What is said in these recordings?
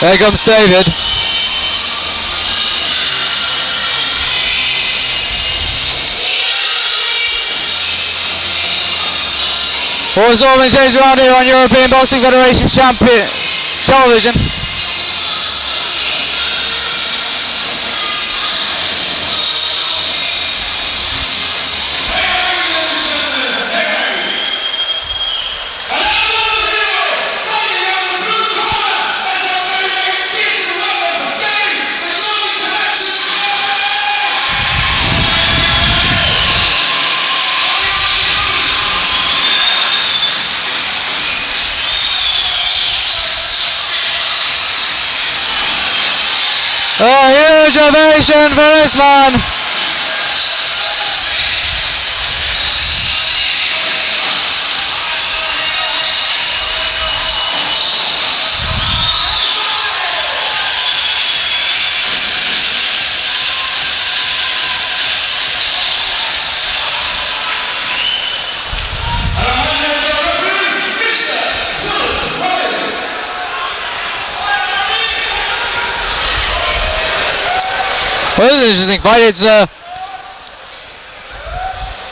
There comes David. All been changed around here on European Boxing Federation Champion Television. A huge ovation for this man. Well, this is an interesting fight. It's a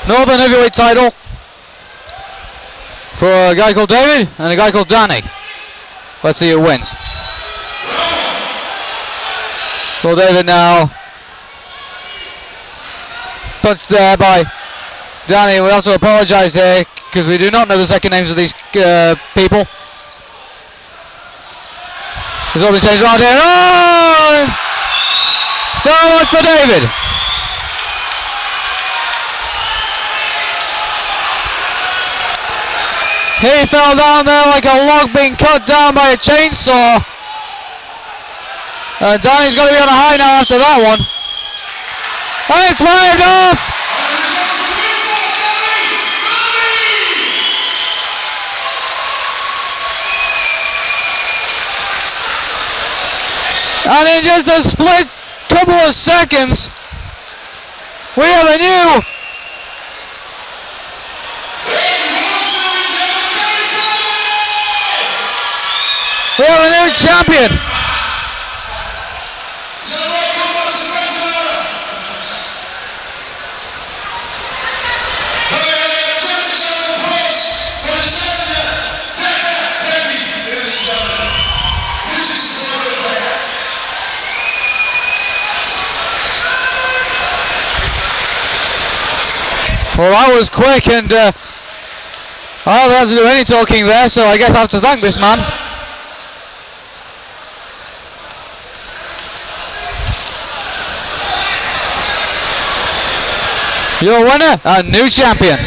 Northern Heavyweight title for a guy called David and a guy called Danny. Let's see who wins. Well, David now punched there by Danny. We have to apologise here because we do not know the second names of these uh, people. There's all been changed around here. Oh! So much for David. He fell down there like a log being cut down by a chainsaw. And Danny's got to be on a high now after that one. And it's waved off. And in just a split couple of seconds, we have a new we have a new champion. Well, that was quick, and uh, I don't have to do any talking there, so I guess I have to thank this man. Your winner, a new champion.